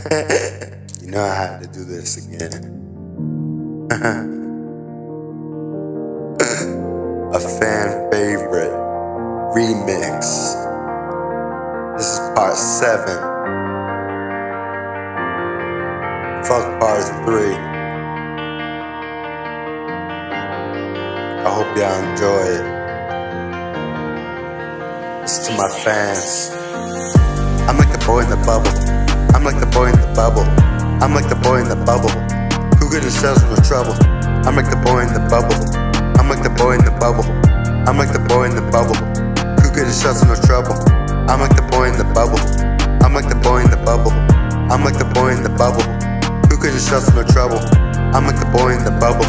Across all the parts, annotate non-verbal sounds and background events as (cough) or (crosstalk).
(laughs) you know I had to do this again. (laughs) A fan favorite remix. This is part seven. Fuck part three. I hope y'all enjoy it. It's to my fans. I'm like the boy in the bubble. I'm like the boy in the bubble. I'm like the boy in the bubble. Who get themselves in the trouble? I'm like the boy in the bubble. I'm like the boy in the bubble. I'm like the boy in the bubble. Who get themselves in the trouble? I'm like the boy in the bubble. I'm like the boy in the bubble. I'm like the boy in the bubble. Who get themselves in the trouble? I'm like the boy in the bubble.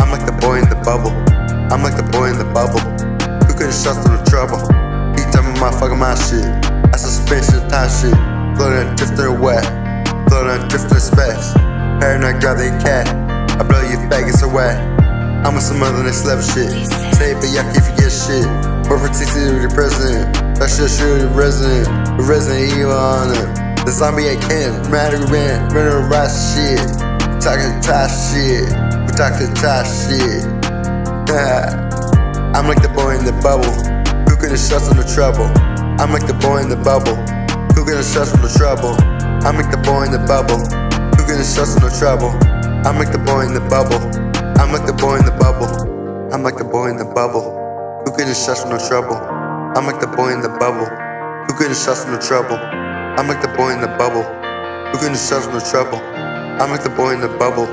I'm like the boy in the bubble. I'm like the boy in the bubble. Who get themselves in the trouble? He tell me my fucking my shit. I suspension time shit. Floating drifter wet. Floating drifter specs. Paranoid grab the cat. I blow you faggots away. I'm with some other next level shit. Say it, but y'all can't forget shit. Work for TC to the president. That shit shoot the resident. The resident evil on it. The zombie I can't. Matter man. Running right shit. We talking trash shit. We talking trash shit. I'm like the boy in the bubble. Who can shut on the trouble? I'm like the boy in the bubble. Who can shut on the trouble? I'm like the boy in the bubble. Can shut on the trouble? I'm like the boy in the bubble. I'm like the boy in the bubble. I'm like the boy in the bubble. Who can shut on the trouble? I'm like the boy in the bubble. Who can shut on the trouble? I'm like the boy in the bubble. Who can shut on the trouble? I'm like the boy in the bubble.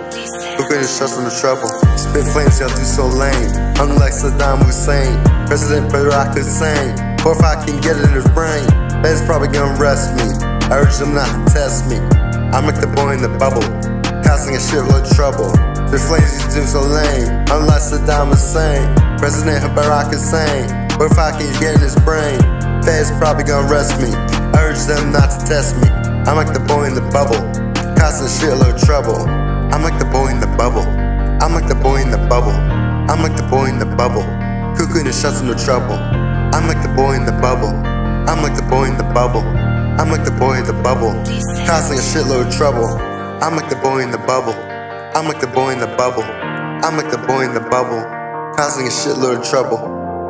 Can shut on the trouble? Spit flames, y'all do so lame. Unlike Saddam Hussein, President Barack Hussein. Or if I can get in his brain, man's probably gonna arrest me. I urge them not to test me. I'm like the boy in the bubble, causing a shitload of trouble. The flames you do so lame. Unlike Saddam Hussein, President Barack Hussein. Or if I can get in his brain, feds probably gonna arrest me. I urge them not to test me. I'm like the boy in the bubble, causing a shitload of trouble. I'm like the boy in the bubble. I'm like the boy in the bubble. I'm like the boy in the bubble. Cuckoo and the trouble. I'm like the boy in the bubble. I'm like the boy in the bubble. I'm like the boy in the bubble. Causing a shitload of trouble. I'm like the boy in the bubble. I'm like the boy in the bubble. I'm like the boy in the bubble. Causing a shitload of trouble.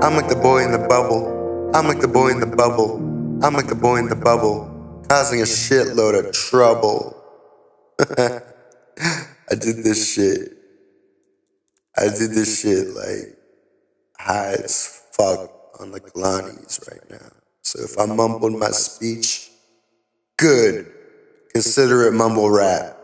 I'm like the boy in the bubble. I'm like the boy in the bubble. I'm like the boy in the bubble. Causing a shitload of trouble. (laughs) I did this shit. I did this shit like high as fuck on the Kalani's right now. So if I mumble my speech, good. Consider it mumble rap.